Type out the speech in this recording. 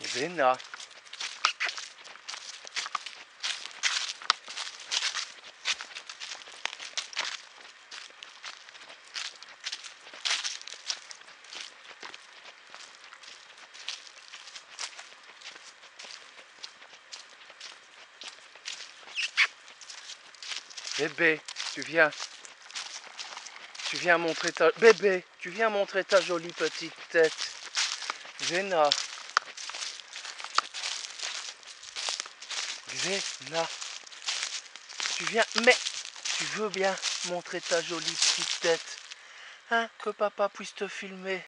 Zéna. Bébé, tu viens. Tu viens montrer ta... Bébé, tu viens montrer ta jolie petite tête. Zéna. Xena. Tu viens... Mais tu veux bien montrer ta jolie petite tête Hein Que papa puisse te filmer